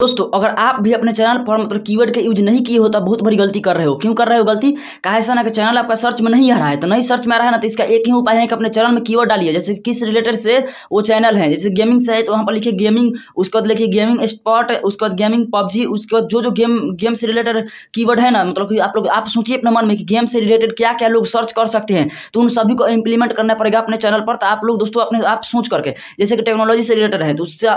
दोस्तों, अगर आप भी अपने चैनल पर मतलब कीवर्ड का यूज़ नहीं किए हो तो बहुत बड़ी गलती कर रहे हो। क्यों कर रहे हो गलती? कहा ऐसा ना कि चैनल आपका सर्च में नहीं आ रहा है तो नहीं सर्च में आ रहा है ना तो इसका एक ही उपाय है कि अपने चैनल में कीवर्ड डालिए। जैसे किस रिलेटेड से वो चैनल है, जैसे गेमिंग से है तो वहाँ पर लिखिए गेमिंग उसके बाद लिखिए गेमिंग स्पॉट उसके बाद गेमिंग पबजी उसके बाद जो जो गेम गेम से रिलेटेड कीवर्ड है ना मतलब कि आप लोग, आप सोचिए अपने मन में कि गेम से रिलेटेड क्या क्या लोग सर्च कर सकते हैं तो उन सभी को इम्प्लीमेंट करना पड़ेगा अपने चैनल पर तो आप लोग दोस्तों अपने आप सोच करके, जैसे कि टेक्नोलॉजी से रिलेटेड है तो उससे,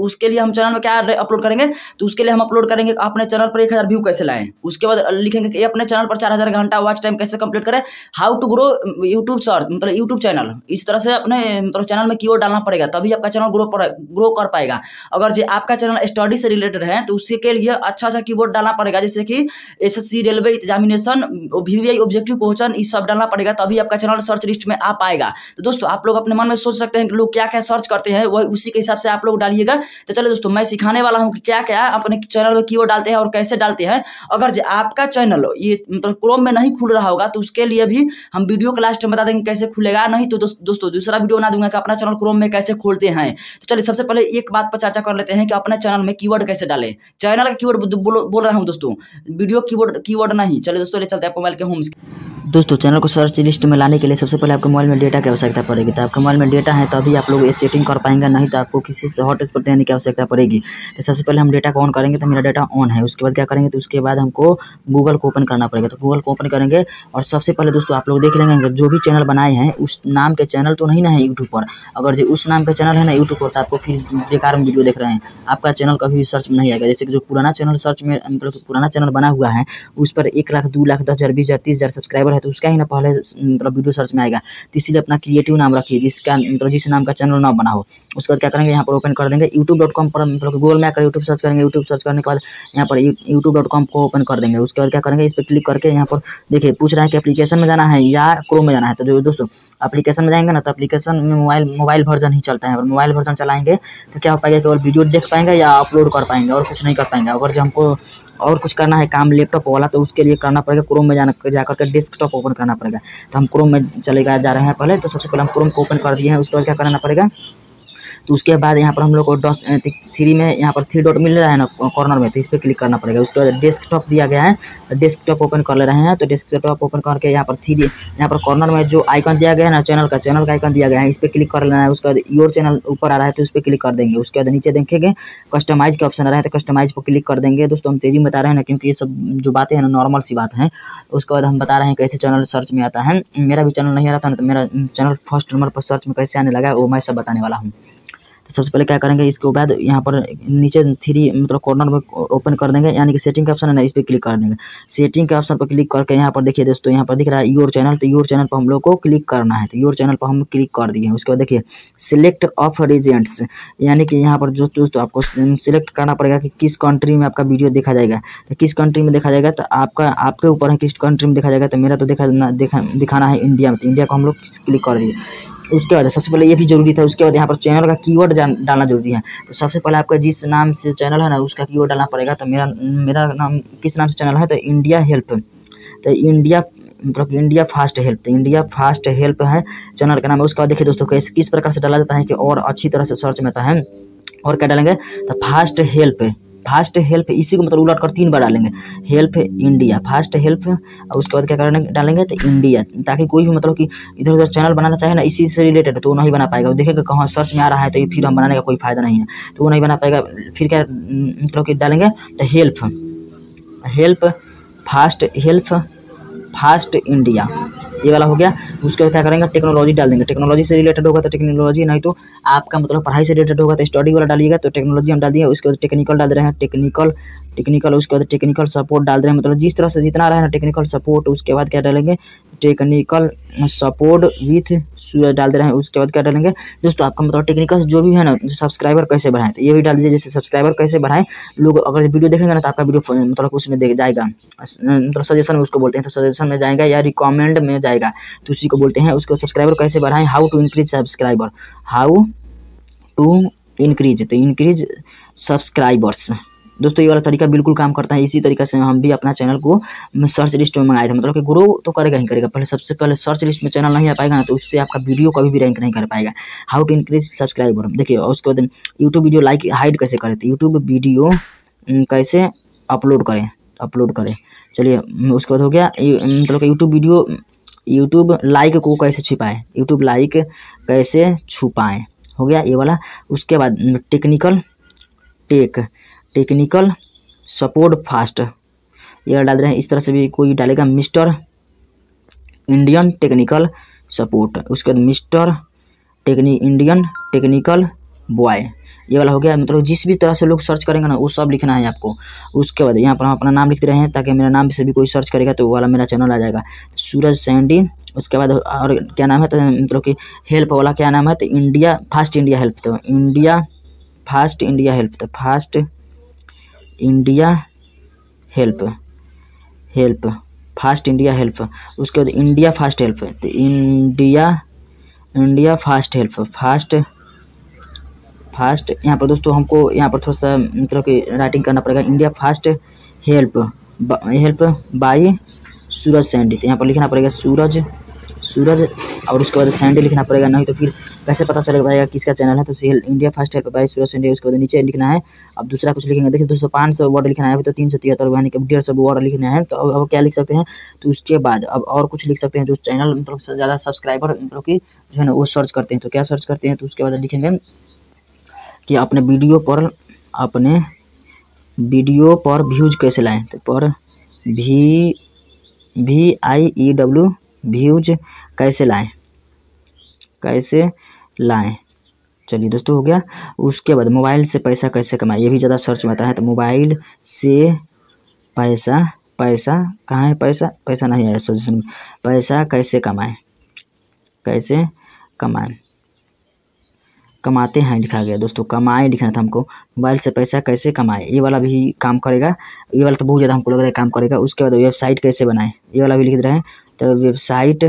उसके लिए हम चैनल में क्या अपलोड करेंगे? तो उसके लिए हम अपलोड करेंगे अपने चैनल पर एक हज़ार व्यू कैसे लाएँ। उसके बाद लिखेंगे कि अपने चैनल पर चार हज़ार घंटा वॉच टाइम कैसे कंप्लीट करें। How to grow YouTube search मतलब यूट्यूब चैनल इस तरह से अपने मतलब चैनल में कीवर्ड डालना पड़ेगा, तभी आपका चैनल ग्रो ग्रो कर पाएगा। अगर जो आपका चैनल स्टडी से रिलेटेड है तो उसके लिए अच्छा अच्छा कीवर्ड डालना पड़ेगा, जैसे कि S S C railway examination V V objective question ये सब डालना पड़ेगा, तभी आपका चैनल सर्च लिस्ट में आ पाएगा। तो दोस्तों, आप लोग अपने मन में सोच सकते हैं कि लोग क्या क्या सर्च करते हैं, वही उसी के हिसाब से आप लोग डालिएगा। तो चलिए दोस्तों, मैं सिखाने वाला हूँ कि क्या क्या क्या अपने चैनल में कीवर्ड डालते हैं और कैसे डालते हैं। अगर आपका चैनल ये मतलब क्रोम में नहीं खुल रहा होगा तो उसके लिए भी हम वीडियो के लास्ट में बता देंगे कैसे खुलेगा, नहीं तो दोस्तों, दूसरा वीडियो बना दूँगा कि अपना चैनल क्रोम में कैसे खोलते हैं। तो चलिए, सबसे पहले एक बात पर चर्चा कर लेते हैं कि अपने चैनल में कीवर्ड कैसे डालें। चैनल का कीवर्ड बोल रहा हूँ, दोस्तों। वीडियो कीवर्ड कीवर्ड नहीं। चलिए, दोस्तों चलते हैं मोबाइल के होम दोस्तों चैनल को सर्च लिस्ट में लाने के लिए सबसे पहले आपके मोबाइल में डेटा की आवश्यकता पड़ेगी। तो आपके मोबाइल में डेटा है, तभी आप लोग ये सेटिंग कर पाएँगे, नहीं तो आपको किसी से हॉटस्पॉट देने की आवश्यकता पड़ेगी। तो सबसे पहले हम डेटा को ऑन करेंगे तो मेरा डेटा ऑन है। उसके बाद क्या करेंगे तो उसके बाद हमको गूगल को ओपन करना पड़ेगा। तो गूगल को ओपन करेंगे, और सबसे पहले दोस्तों आप लोग देख लेंगे जो भी चैनल बनाए हैं, उस नाम के चैनल तो नहीं ना है यूट्यूब पर। अगर जो उस नाम का चैनल है ना यूट्यूब पर तो आपको फिर बेकार में वीडियो देख रहे हैं। आपका चैनल कभी सर्च में नहीं आएगा। जैसे कि जो पुराना चैनल सर्च में मतलब पुराना चैनल बना हुआ है, उस पर एक लाख, दो लाख, दस हज़ार, बीस हज़ार, तीस हज़ार सब्सक्राइबर है तो उसका ही ना पहले मतलब वीडियो सर्च में आएगा। तो इसीलिए अपना क्रिएटिव नाम रखिए, जिसका मतलब जिस नाम का चैनल ना बना हो। उसके बाद क्या करेंगे, यहाँ पर ओपन कर देंगे। यूट्यूब डॉट कॉम पर मतलब गूगल में आकर यूट्यूब सर्च करेंगे। यूट्यूब सर्च करने के बाद यहाँ पर यूट्यूब डॉट कॉम को ओपन कर देंगे। उसके बाद क्या करेंगे, इस पर क्लिक करके यहाँ पर देखिए, पूछ रहा है कि एप्लीकेशन में जाना है या क्रोम में जाना है। तो जो दोस्तों एप्लीकेशन में जाएँगे ना तो एप्लीकेशन में मोबाइल मोबाइल वर्जन ही चलता है। मोबाइल वर्जन चलाएँगे तो क्या हो पाएगा, केवल वीडियो देख पाएँगे या अपलोड कर पाएँगे और कुछ नहीं कर पाएँगे। अगर जो हमको और कुछ करना है काम लैपटॉप वाला तो उसके लिए करना पड़ेगा क्रोम में जाना जा करके डेस्कटॉप ओपन करना पड़ेगा। तो हम क्रोम में चलेगा जा रहे हैं पहले तो सबसे पहले हम क्रोम को ओपन कर दिए हैं, उसके बाद क्या करना पड़ेगा? तो उसके बाद यहाँ पर हम लोग को डॉस थ्री में यहाँ पर थ्री डॉट मिल रहा है ना कॉर्नर में तो इस पर क्लिक करना पड़ेगा। उसके बाद डेस्कटॉप दिया गया है डेस्कटॉप ओपन कर ले रहे हैं तो डेस्कटॉप ओपन करके यहाँ पर थ्री, यहाँ पर कॉर्नर में जो आइकन दिया गया है ना चैनल का चैनल का आइकन दिया गया है, इस पर क्लिक कर लेना है। उसके बाद योर चैनल ऊपर आ रहा है तो उस पर क्लिक कर देंगे। उसके बाद नीचे देखेंगे कस्टमाइज का ऑप्शन आ रहा है तो कस्टमाइज पर क्लिक कर देंगे। दोस्तों, हम तेज़ी में बता रहे हैं ना, क्योंकि ये सब जो बातें हैं ना नॉर्मल सी बात है। उसके बाद हम बता रहे हैं कैसे चैनल सर्च में आता है। मेरा भी चैनल नहीं आ रहा था ना तो मेरा चैनल फ़र्स्ट नंबर पर सर्च में कैसे आने लगा है, वो मैं सब बताने वाला हूँ। तो सबसे पहले क्या करेंगे, इसके बाद यहाँ पर नीचे थ्री मतलब कॉर्नर में ओपन कर देंगे, यानी कि सेटिंग का ऑप्शन है ना, इस पर क्लिक कर देंगे। सेटिंग के ऑप्शन पर क्लिक करके यहाँ पर देखिए दोस्तों, यहाँ पर दिख रहा है योर चैनल तो योर चैनल पर हम लोग को क्लिक करना है। तो योर चैनल पर हम क्लिक कर दिए उसके बाद देखिए सिलेक्ट ऑफ़ रीजेंट्स यानी कि यहाँ पर जो दोस्तों आपको सिलेक्ट करना पड़ेगा कि किस कंट्री में आपका वीडियो देखा जाएगा। तो किस कंट्री में देखा जाएगा तो आपका, आपके ऊपर है, किस कंट्री में देखा जाएगा तो मेरा तो देखा दिखाना है इंडिया में। तो इंडिया को हम लोग क्लिक कर दिए। उसके बाद सबसे पहले ये भी ज़रूरी था, उसके बाद यहाँ पर चैनल का कीवर्ड डालना ज़रूरी है। तो सबसे पहले आपका जिस नाम से चैनल है ना, उसका की डालना पड़ेगा। तो मेरा मेरा नाम, किस नाम से चैनल है? तो इंडिया हेल्प। तो इंडिया मतलब इंडिया फास्ट हेल्प। तो इंडिया फास्ट हेल्प है चैनल का नाम। है उसके बाद देखिए दोस्तों किस प्रकार से डाला जाता है कि और अच्छी तरह से सर्च में आता है। और क्या डालेंगे? तो फास्ट हेल्प। फास्ट हेल्प इसी को मतलब उलट कर तीन बार डालेंगे। हेल्प इंडिया फास्ट हेल्प और उसके बाद क्या करने डालेंगे? तो इंडिया ताकि कोई भी मतलब कि इधर उधर चैनल बनाना चाहे ना, इसी से रिलेटेड तो वो नहीं बना पाएगा। वो देखेगा कहाँ सर्च में आ रहा है तो फिर हम बनाने का कोई फ़ायदा नहीं है। तो वो नहीं बना पाएगा। फिर क्या मतलब कि डालेंगे? तो help help fast help fast India ये वाला हो गया। उसके बाद क्या करेंगे? टेक्नोलॉजी डाल देंगे। टेक्नोलॉजी से रिलेटेड होगा तो टेक्नोलॉजी, नहीं तो आपका मतलब पढ़ाई से रिलेटेड होगा तो स्टडी वाला डालिएगा तो टेक्नोलॉजी हम डाल दिए। उसके बाद टेक्निकल डाल रहे हैं। टेक्निकल टेक्निकल उसके बाद टेक्निकल सपोर्ट डाल रहे हैं। मतलब जिस तरह से जितना रहा ना टेक्निकल सपोर्ट उसके बाद क्या डालेंगे? टेक्निकल सपोर्ट विथ डाल दे रहे हैं। उसके बाद क्या डालेंगे? दोस्तों, आपका मतलब टेक्निकल जो भी है ना सब्सक्राइबर कैसे बढ़ाएँ? तो ये भी डाल दीजिए, जैसे सब्सक्राइबर कैसे बढ़ाएँ। लोग अगर वीडियो देखेंगे ना तो आपका वीडियो मतलब उसमें देख जाएगा। मतलब सजेशन में उसको बोलते हैं। तो सजेशन में जाएगा या रिकमेंड में जाएगा। तो उसी को बोलते हैं, उसको सब्सक्राइबर कैसे बढ़ाएँ how to increase subscriber how to increase तो इंक्रीज सब्सक्राइबर्स दोस्तों, ये वाला तरीका बिल्कुल काम करता है। इसी तरीके से हम भी अपना चैनल को सर्च लिस्ट में मंगाए थे। मतलब कि ग्रो तो करेगा ही करेगा, पहले सबसे पहले सर्च लिस्ट में चैनल नहीं आ पाएगा ना तो उससे आपका वीडियो कभी भी रैंक नहीं कर पाएगा। हाउ टू इंक्रीज सब्सक्राइबर देखिए उसके बाद यूट्यूब वीडियो लाइक हाइड कैसे करे? तो यूट्यूब वीडियो कैसे अपलोड करें? अपलोड करें। चलिए, उसके बाद हो गया मतलब कि यूट्यूब वीडियो यूट्यूब लाइक को कैसे छुपाएँ? यूट्यूब लाइक कैसे छुपाएँ? हो गया ये वाला। उसके बाद technical tech technical support fast ये डाल रहे हैं। इस तरह से भी कोई डालेगा मिस्टर इंडियन टेक्निकल सपोर्ट उसके बाद मिस्टर टेक्नी इंडियन टेक्निकल बॉय ये वाला हो गया। मतलब जिस भी तरह से लोग सर्च करेंगे ना, वो सब लिखना है आपको। उसके बाद यहाँ पर हम अपना नाम लिखते रहे हैं ताकि मेरा नाम से भी कोई सर्च करेगा तो वो वाला मेरा चैनल आ जाएगा। सूरज सैंडी, उसके बाद और क्या नाम है तो मतलब कि हेल्प वाला क्या नाम है तो इंडिया फास्ट इंडिया हेल्प तो। इंडिया फास्ट इंडिया हेल्प तो। Fast India help help fast India help उसके बाद इंडिया फास्ट हेल्प तो India India fast help fast fast यहाँ पर दोस्तों हमको यहाँ पर थोड़ा सा मतलब कि राइटिंग करना पड़ेगा। India fast help help by Suraj Sandy तो यहाँ पर लिखना पड़ेगा सूरज सूरज और उसके बाद सैंडी लिखना पड़ेगा। नहीं तो फिर कैसे पता चलेगा पाएगा किसका चैनल है? तो cell India first help by Suraj Sandy उसके बाद नीचे लिखना है। अब दूसरा कुछ लिखेंगे। देखिए दोस्तों, पाँच सौ वर्ड लिखना है। अभी तो तीन सौ तिहत्तर यानी कि डेढ़ सौ वर्ड लिखना है। तो अब क्या लिख सकते हैं? तो उसके बाद अब और कुछ लिख सकते हैं जो चैनल मतलब से ज़्यादा सब्सक्राइबर मतलब कि जो है ना, वो सर्च करते हैं। तो क्या सर्च करते हैं? तो उसके बाद लिखेंगे कि अपने वीडियो पर अपने वीडियो पर व्यूज़ कैसे लाएँ? तो पर भी V I E W views कैसे लाएँ? कैसे लाएँ? चलिए दोस्तों, हो गया। उसके बाद मोबाइल से पैसा कैसे कमाएँ? ये भी ज़्यादा सर्च में आता है। तो मोबाइल से पैसा पैसा कहाँ है? पैसा पैसा नहीं है सजेशन पैसा कैसे कमाएँ? कैसे कमाएँ? कमाते हैं, लिखा गया। दोस्तों, कमाए, लिखना था हमको। मोबाइल से पैसा कैसे कमाए? ये वाला भी काम करेगा। ये वाला तो बहुत ज़्यादा हमको लग रहा है काम करेगा। उसके बाद वेबसाइट कैसे बनाए? ये वाला भी लिख रहे हैं। तो वेबसाइट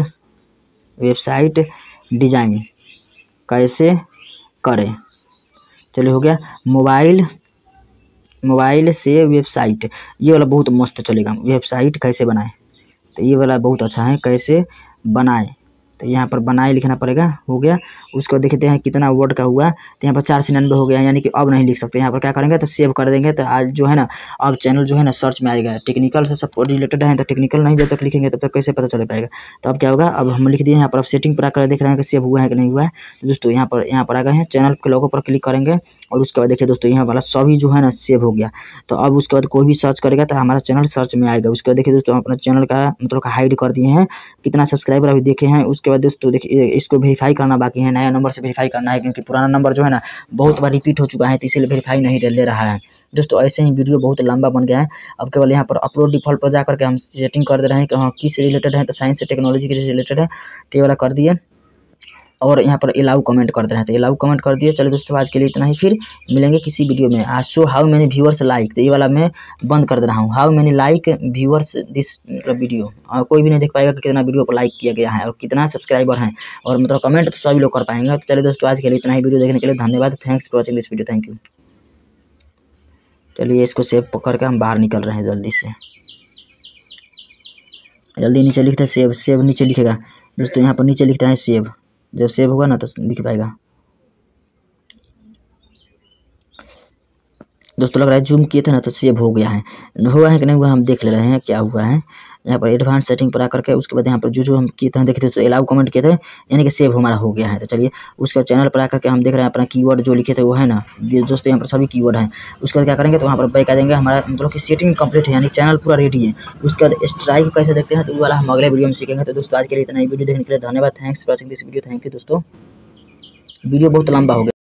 वेबसाइट डिज़ाइन कैसे करें? चलिए, हो गया। मोबाइल मोबाइल से वेबसाइट। ये वाला बहुत मस्त चलेगा। वेबसाइट कैसे बनाए? तो ये वाला बहुत अच्छा है। कैसे बनाए? तो यहाँ पर बनाए लिखना पड़ेगा, हो गया। उसको देखते हैं कितना वर्ड का हुआ। तो यहाँ पर चार सौ निन्यानवे हो गया, यानी कि अब नहीं लिख सकते। यहाँ पर क्या करेंगे तो सेव कर देंगे। तो आज जो है ना, अब चैनल जो है ना सर्च में आएगा। टेक्निकल से सब रिलेटेड है तो टेक्निकल नहीं, जब तक लिखेंगे तब तक कैसे पता चल पाएगा। तो अब क्या होगा, अब हम लिख दिए यहाँ पर अब सेटिंग पर आकर देख रहे हैं कि सेव हुआ है कि नहीं हुआ है। तो दोस्तों, यहाँ पर यहाँ पर आ गए हैं। चैनल के लोगों पर क्लिक करेंगे। और उसके बाद देखिए दोस्तों, यहाँ वाला सभी जो है ना सेव हो गया। तो अब उसके बाद कोई भी सर्च करेगा तो हमारा चैनल सर्च में आएगा। उसके बाद देखिए दोस्तों, हम अपना चैनल का मतलब का हाइड कर दिए हैं। कितना सब्सक्राइबर अभी देखे हैं, उसके बाद दोस्तों देखिए, इसको वेरीफाई करना बाकी है। नया नंबर से वेरीफाई करना है, क्योंकि पुराना नंबर जो है ना, बहुत बार रिपीट हो चुका है तो इसीलिए वेरीफाई नहीं ले रहा है। दोस्तों, ऐसे ही वीडियो बहुत लंबा बन गया है। अब केवल यहाँ पर अपलोड डिफ़ॉल्ट पर जाकर के हम सेटिंग कर दे रहे हैं कि हाँ किस रिलेटेड है तो साइंस से टेक्नोलॉजी के रिलेटेड है तो ये वाला कर दिए। और यहाँ पर अलाउ कमेंट कर दे रहे हैं। तो अलाउ कमेंट कर दिए। चलो दोस्तों, आज के लिए इतना ही। फिर मिलेंगे किसी वीडियो में। आज show how many viewers like तो ये वाला मैं बंद कर दे रहा हूँ। How many like viewers this मतलब वीडियो और कोई भी नहीं देख पाएगा कि कितना वीडियो को लाइक किया गया है और कितना सब्सक्राइबर हैं। और मतलब कमेंट तो सभी लोग कर पाएँगे। तो चलिए दोस्तों, आज के लिए इतना ही। वीडियो देखने के लिए धन्यवाद। Thanks for watching this video thank you चलिए इसको सेव पकड़ के हम बाहर निकल रहे हैं जल्दी से। जल्दी नीचे लिखते हैं सेव सेव नीचे लिखेगा। दोस्तों, यहाँ पर नीचे लिखते हैं सेव जब सेव होगा ना तो दिख पाएगा। दोस्तों, लग रहा है जूम किए थे ना तो सेव हो गया है। हुआ है कि नहीं हुआ, हम देख ले रहे हैं क्या हुआ है। यहाँ पर एडवांस सेटिंग पर आकर के उसके बाद यहाँ पर जो जो हम किए थे देखे थे तो अलाउ कमेंट किए थे, यानी कि सेव हमारा हो गया है। तो चलिए, उसके चैनल पर आकर के हम देख रहे हैं अपना कीवर्ड जो लिखे थे, वो है ना? दोस्तों यहाँ पर सभी कीवर्ड हैं। उसके बाद क्या करेंगे तो वहाँ पर बैक आ जाएँगे। हमारा मतलब कि सेटिंग कंप्लीट है, यानी चैनल पूरा रेडी है। उसके बाद स्ट्राइक कैसे देखते हैं तो वो वाला हम अगले वीडियो में सीखेंगे। तो दोस्तों, आज के लिए इतना ही। वीडियो देखने के लिए धन्यवाद। Thanks for watching this video thank you दोस्तों। वीडियो बहुत लंबा हो गया।